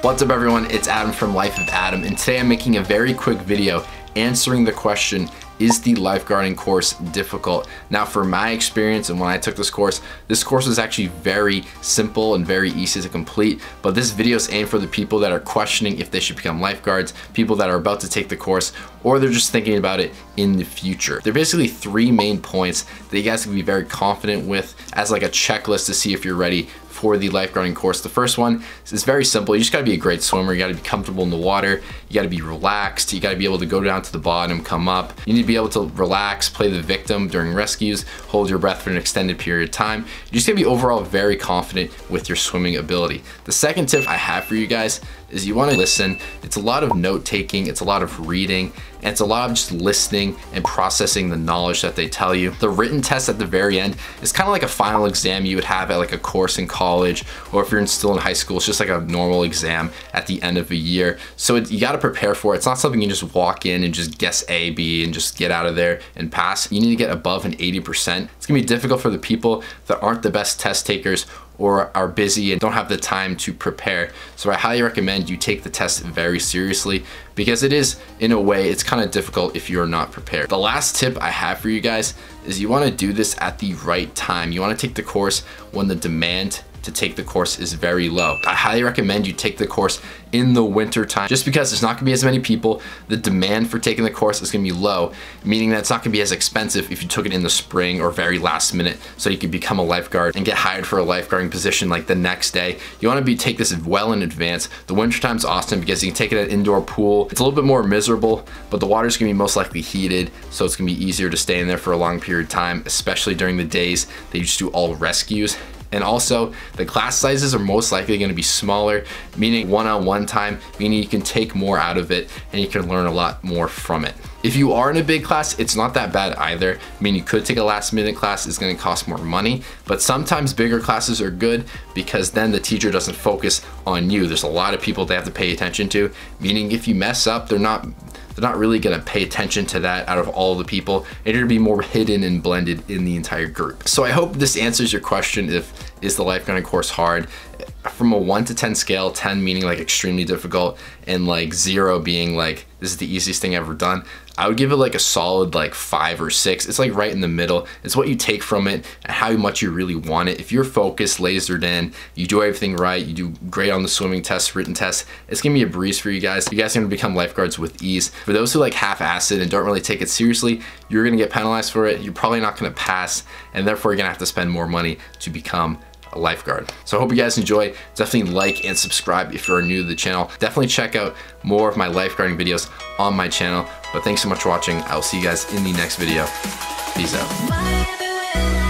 What's up everyone, it's Adam from Life of Adam and today I'm making a very quick video answering the question, is the lifeguarding course difficult? Now for my experience and when I took this course, this course was actually very simple and very easy to complete, but this video is aimed for the people that are questioning if they should become lifeguards, people that are about to take the course, or they're just thinking about it in the future. There are basically three main points that you guys can be very confident with as like a checklist to see if you're ready for the lifeguarding course. The first one is very simple. You just gotta be a great swimmer. You gotta be comfortable in the water. You gotta be relaxed. You gotta be able to go down to the bottom, come up. You need to be able to relax, play the victim during rescues, hold your breath for an extended period of time. You just gotta be overall very confident with your swimming ability. The second tip I have for you guys is you wanna listen. It's a lot of note taking, it's a lot of reading, and it's a lot of just listening and processing the knowledge that they tell you. The written test at the very end is kind of like a final exam you would have at like a course in college, or if you're still in high school, it's just like a normal exam at the end of a year. So it, you gotta prepare for it. It's not something you just walk in and just guess A, B, and just get out of there and pass. You need to get above an 80%. It's gonna be difficult for the people that aren't the best test takers or are busy and don't have the time to prepare. So I highly recommend you take the test very seriously because it is, in a way, it's kind of difficult if you're not prepared. The last tip I have for you guys is you wanna do this at the right time. You wanna take the course when the demand to take the course is very low. I highly recommend you take the course in the winter time just because there's not gonna be as many people. The demand for taking the course is gonna be low, meaning that it's not gonna be as expensive if you took it in the spring or very last minute so you could become a lifeguard and get hired for a lifeguarding position like the next day. You wanna be take this well in advance. The winter time's awesome because you can take it at an indoor pool. It's a little bit more miserable, but the water's gonna be most likely heated, so it's gonna be easier to stay in there for a long period of time, especially during the days that you just do all rescues. And also the class sizes are most likely gonna be smaller, meaning one-on-one -on -one time, meaning you can take more out of it and you can learn a lot more from it. If you are in a big class, it's not that bad either. I mean, you could take a last minute class, it's gonna cost more money, but sometimes bigger classes are good because then the teacher doesn't focus on you. There's a lot of people they have to pay attention to, meaning if you mess up, they're not they're not really gonna pay attention to that out of all the people. It's gonna be more hidden and blended in the entire group. So I hope this answers your question if is the lifeguarding course hard? From a one to 10 scale, 10 meaning like extremely difficult and like zero being like, this is the easiest thing I've ever done. I would give it like a solid like five or six. It's like right in the middle. It's what you take from it and how much you really want it. If you're focused, lasered in, you do everything right, you do great on the swimming test, written test, it's gonna be a breeze for you guys. You guys are gonna become lifeguards with ease. For those who like half-ass it and don't really take it seriously, you're gonna get penalized for it. You're probably not gonna pass and therefore you're gonna have to spend more money to become lifeguard. So I hope you guys enjoy. Definitely like and subscribe if you're new to the channel. Definitely check out more of my lifeguarding videos on my channel. But thanks so much for watching. I'll see you guys in the next video. Peace out.